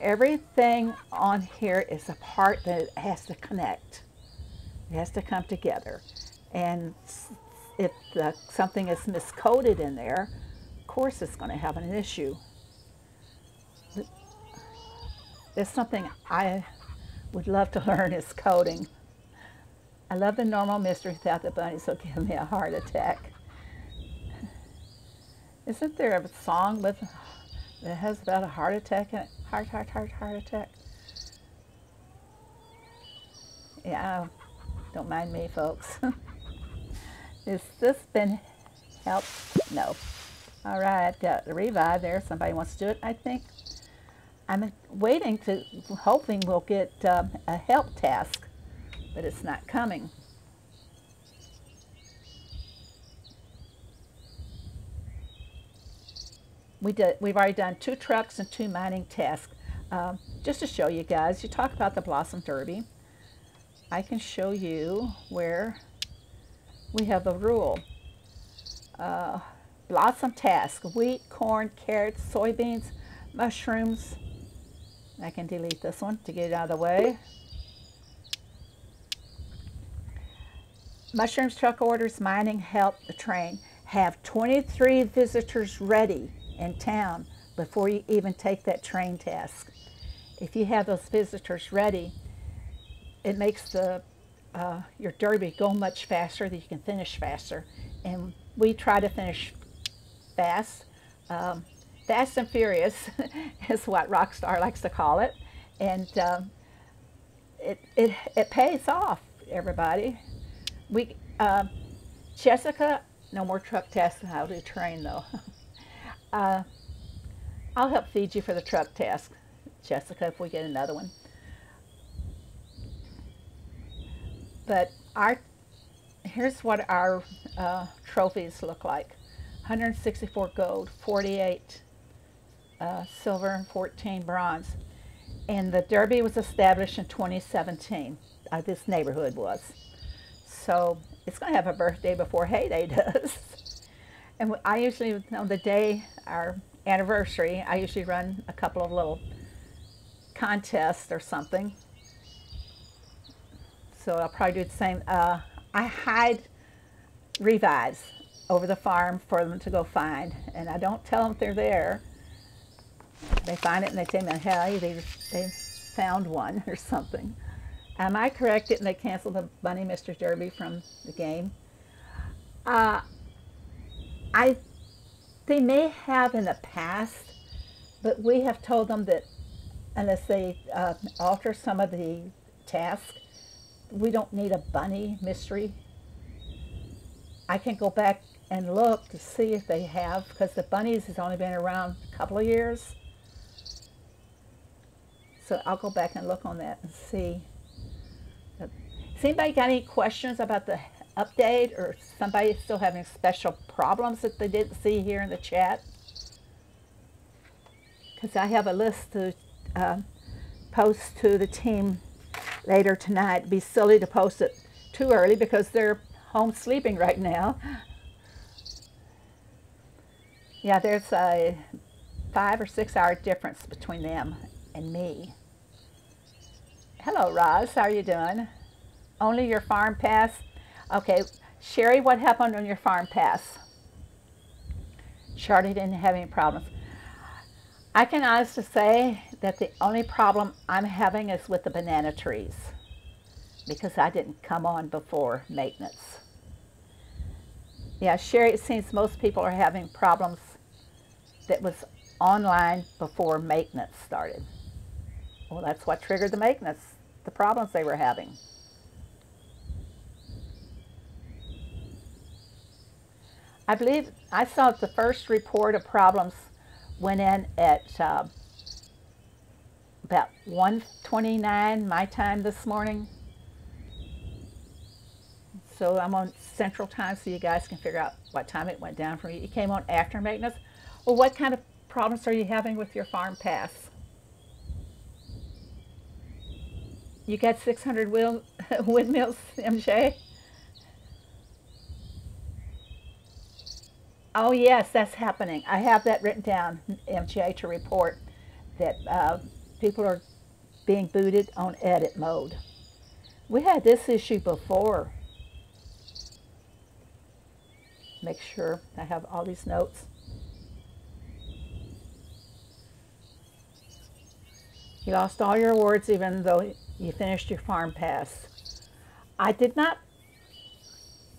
Everything on here is a part that has to connect. It has to come together. And if something is miscoded in there, of course it's going to have an issue. There's something I would love to learn is coding. I love the normal mystery without the bunny, so give me a heart attack. Isn't there a song with it has about a heart attack in it. Heart, heart, heart, heart attack. Yeah, don't mind me, folks. Has this been helped? No. All right, got the revive there. Somebody wants to do it, I think. I'm waiting to, hoping we'll get um, a help task, but it's not coming. We did, we've already done two trucks and two mining tasks. Um, just to show you guys, you talk about the Blossom Derby. I can show you where we have the rule. Uh, blossom task, wheat, corn, carrots, soybeans, mushrooms. I can delete this one to get it out of the way. Mushrooms truck orders, mining, help, the train. Have 23 visitors ready in town before you even take that train task. If you have those visitors ready, it makes the uh, your derby go much faster, that you can finish faster. And we try to finish fast. Um, fast and furious is what Rockstar likes to call it. And um, it, it, it pays off, everybody. We, uh, Jessica, no more truck tests, how to train though. Uh, I'll help feed you for the truck task, Jessica, if we get another one. But our here's what our uh, trophies look like. 164 gold, 48 uh, silver, and 14 bronze. And the Derby was established in 2017. Uh, this neighborhood was. So it's going to have a birthday before Hay Day does. And I usually, on the day, our anniversary, I usually run a couple of little contests or something. So I'll probably do the same. Uh, I hide revives over the farm for them to go find. And I don't tell them they're there. They find it and they tell me, hey, they, they found one or something. Am I correct and they canceled the Bunny Mr. Derby from the game? Uh, I They may have in the past, but we have told them that unless they uh, alter some of the tasks, we don't need a bunny mystery. I can go back and look to see if they have, because the bunnies has only been around a couple of years. So I'll go back and look on that and see. Has anybody got any questions about the update or somebody still having special problems that they didn't see here in the chat? Because I have a list to uh, post to the team later tonight. It'd be silly to post it too early because they're home sleeping right now. Yeah, there's a five or six hour difference between them and me. Hello, Roz. How are you doing? Only your farm pass? Okay, Sherry, what happened on your farm pass? Charlie didn't have any problems. I can honestly say that the only problem I'm having is with the banana trees because I didn't come on before maintenance. Yeah, Sherry, it seems most people are having problems that was online before maintenance started. Well, that's what triggered the maintenance, the problems they were having. I believe I saw the first report of problems went in at uh, about 1.29 my time this morning. So I'm on central time so you guys can figure out what time it went down for you. It came on after maintenance. Well, what kind of problems are you having with your farm pass? You got 600 wheel, windmills, MJ? Oh, yes, that's happening. I have that written down, MJ, to report that uh, people are being booted on edit mode. We had this issue before. Make sure I have all these notes. You lost all your awards even though you finished your farm pass. I did not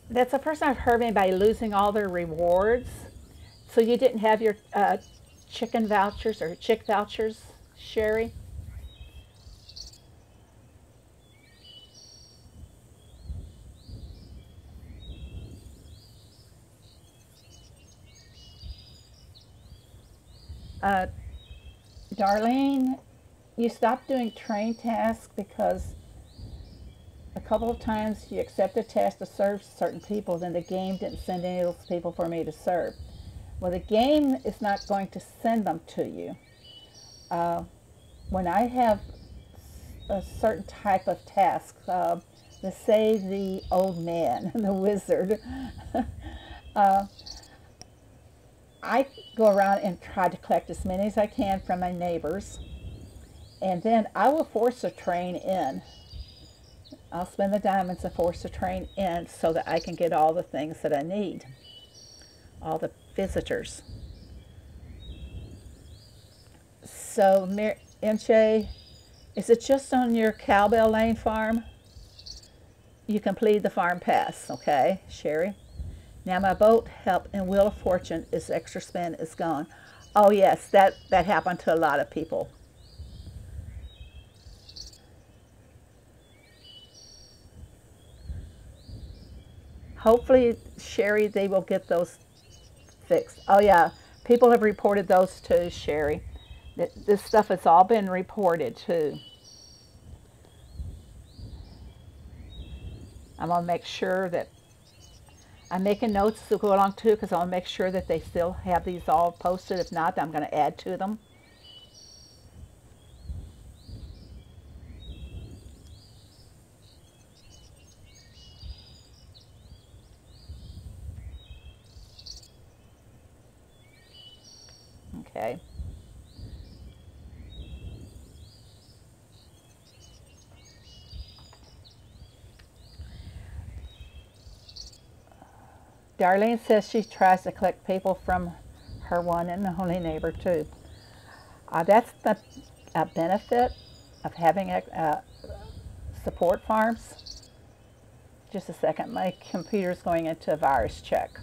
that's the first time I've heard anybody losing all their rewards. So you didn't have your uh, chicken vouchers or chick vouchers, Sherry? Uh, Darlene, you stopped doing train tasks because a couple of times you accept a task to serve certain people, then the game didn't send any of those people for me to serve. Well, the game is not going to send them to you. Uh, when I have a certain type of task, uh, let's say the old man, the wizard, uh, I go around and try to collect as many as I can from my neighbors, and then I will force a train in I'll spend the diamonds to force the train in so that I can get all the things that I need, all the visitors. So, MJ, is it just on your Cowbell Lane farm? You complete the farm pass, okay, Sherry? Now my boat help and Wheel of Fortune is extra spin is gone. Oh yes, that, that happened to a lot of people. Hopefully, Sherry, they will get those fixed. Oh, yeah. People have reported those to Sherry. This stuff has all been reported too. I'm going to make sure that I'm making notes to go along too because I want to make sure that they still have these all posted. If not, I'm going to add to them. Okay. Darlene says she tries to collect people from her one and only neighbor too. Uh, that's the benefit of having a, support farms. Just a second, my computer's going into a virus check.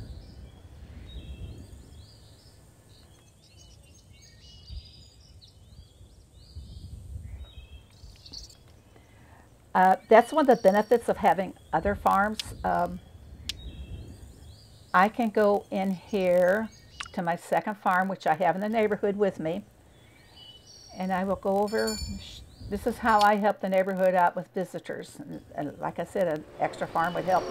Uh, that's one of the benefits of having other farms. Um, I can go in here to my second farm, which I have in the neighborhood with me, and I will go over. This is how I help the neighborhood out with visitors. And, and like I said, an extra farm would help.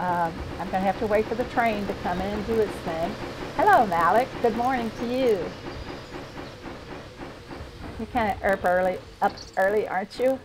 Um, I'm going to have to wait for the train to come in and do its thing. Hello, Malik. Good morning to you. You're kind of up early, up early, aren't you?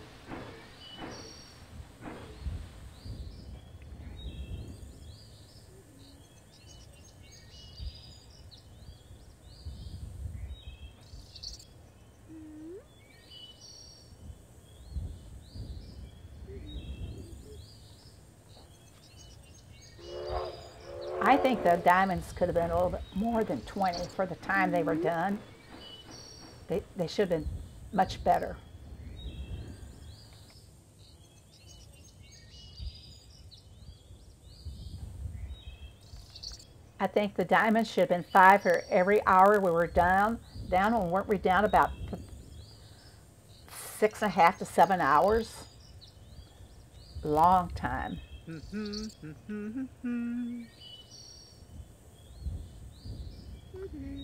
I think the diamonds could have been a little bit more than 20 for the time they were mm-hmm. done. They, they should have been much better. I think the diamonds should have been five for every hour we were down. Down, and weren't we down about six and a half to seven hours? Long time. Mm-hmm, mm-hmm,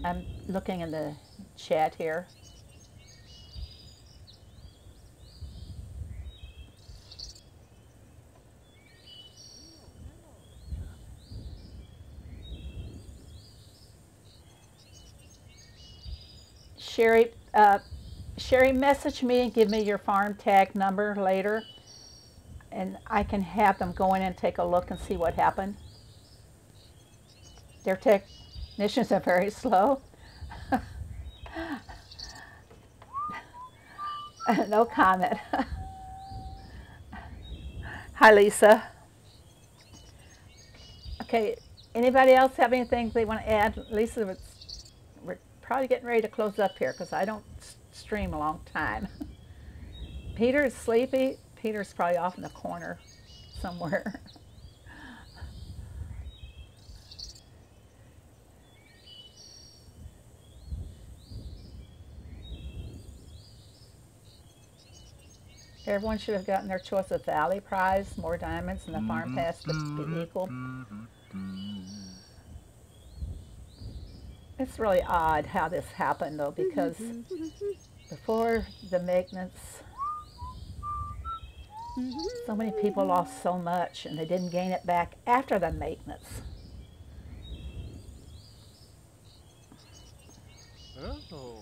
I'm looking in the chat here. Sherry, uh, Sherry, message me and give me your farm tag number later, and I can have them go in and take a look and see what happened. Their technicians are very slow. no comment. Hi, Lisa. Okay, anybody else have anything they want to add? Lisa, we're probably getting ready to close up here because I don't stream a long time. Peter is sleepy. Peter's probably off in the corner somewhere. Everyone should have gotten their choice of Valley Prize, more diamonds, and the farm mm-hmm. pass would be equal. It's really odd how this happened though because before the maintenance so many people lost so much and they didn't gain it back after the maintenance. Oh,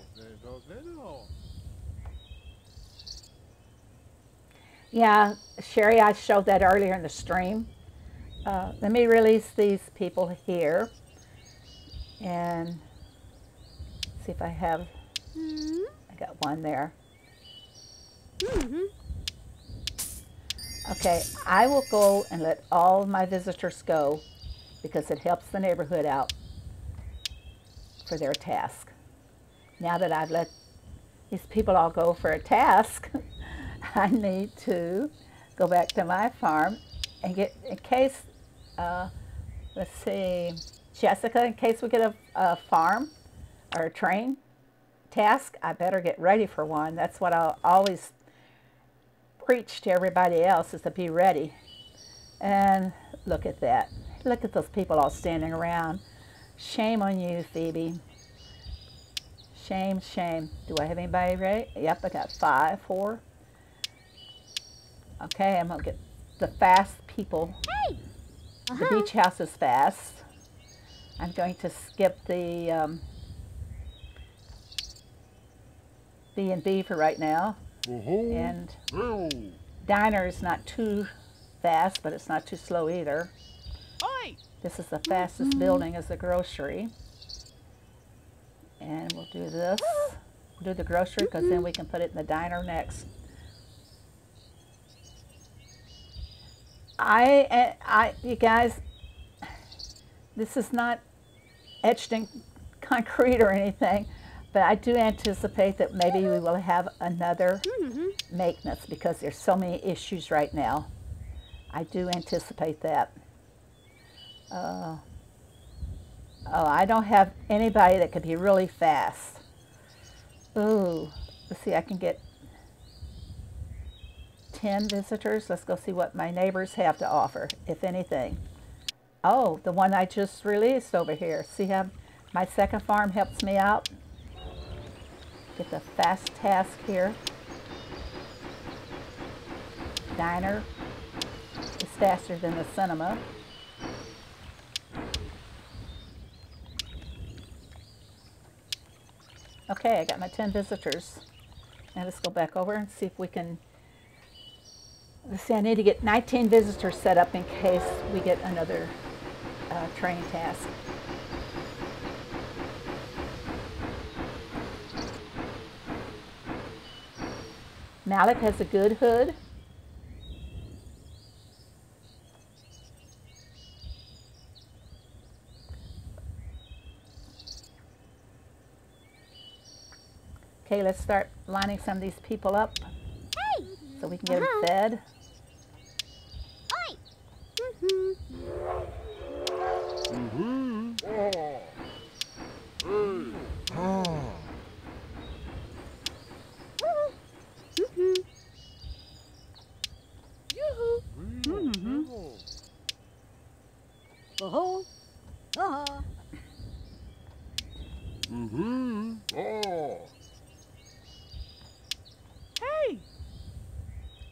Yeah, Sherry, I showed that earlier in the stream. Uh, let me release these people here and see if I have, mm -hmm. I got one there. Mm -hmm. Okay, I will go and let all my visitors go because it helps the neighborhood out for their task. Now that I've let these people all go for a task, I need to go back to my farm and get, in case, uh, let's see, Jessica, in case we get a, a farm or a train task, I better get ready for one. That's what I'll always preach to everybody else is to be ready. And look at that. Look at those people all standing around. Shame on you, Phoebe. Shame, shame. Do I have anybody ready? Yep, I got five, four, Okay, I'm going to get the fast people. Hey! Uh -huh. The uh-huh. beach house is fast. I'm going to skip the um, B&B for right now. Uh -huh. And diner is not too fast, but it's not too slow either. Oi! This is the fastest mm -hmm. building is the grocery. And we'll do this. We'll do the grocery because then we can put it in the diner next. I, I, you guys, this is not etched in concrete or anything, but I do anticipate that maybe we will have another mm -hmm. maintenance because there's so many issues right now. I do anticipate that. Uh, oh, I don't have anybody that could be really fast. Ooh, let's see, I can get 10 visitors. Let's go see what my neighbors have to offer, if anything. Oh, the one I just released over here. See how my second farm helps me out? Get the fast task here. Diner is faster than the cinema. Okay, I got my 10 visitors. Now let's go back over and see if we can, let's see, I need to get 19 visitors set up in case we get another uh, train task. Malik has a good hood. Okay, let's start lining some of these people up Hey! so we can get Uh-huh. them fed. Oi! Mm-hmm. Mm-hmm. Yoo-hoo! Mm-hmm. Oh-ho! Uh-huh. Mm-hmm. Oh. Hey! Mm-hmm. Mm-hmm. Mm-hmm.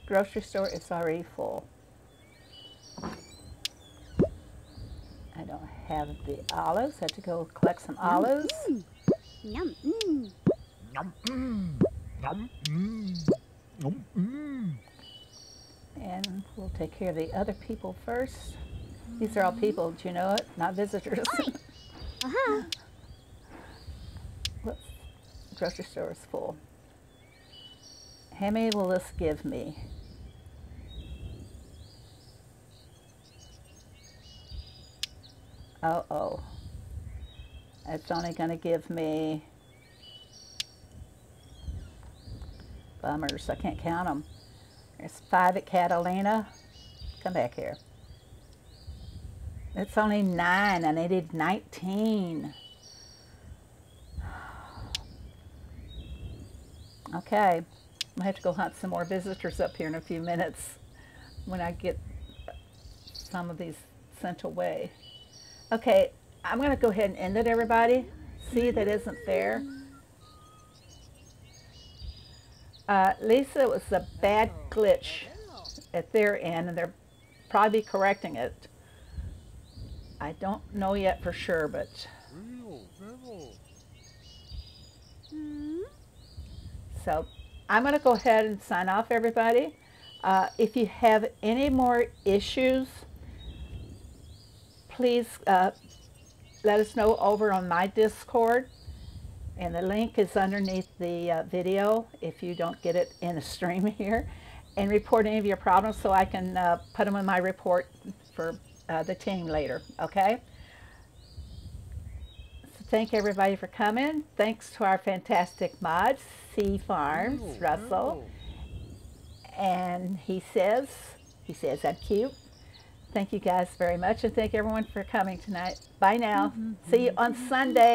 Grocery store is already full. Don't have the olives. I have to go collect some olives. Mm. Yum. Mm. Yum. Mm. Yum. Mm. Yum. Mm. And we'll take care of the other people first. These are all people, do you know it? Not visitors. Uh-huh. Whoops. Grocery store is full. How many will this give me? Oh, oh. It's only going to give me bummers. I can't count them. There's five at Catalina. Come back here. It's only nine. I needed 19. Okay, I have to go hunt some more visitors up here in a few minutes when I get some of these sent away. Okay, I'm going to go ahead and end it, everybody. See, that isn't fair. Uh, Lisa, it was a bad glitch at their end, and they're probably correcting it. I don't know yet for sure, but. So I'm going to go ahead and sign off, everybody. Uh, if you have any more issues, please uh, let us know over on my Discord. And the link is underneath the uh, video if you don't get it in the stream here. And report any of your problems so I can uh, put them in my report for uh, the team later, okay? So thank everybody for coming. Thanks to our fantastic mods, Sea Farms, Real, Russell. real. And he says, he says I'm cute. Thank you guys very much and thank everyone for coming tonight. Bye now. Mm-hmm. See you on mm-hmm. Sunday.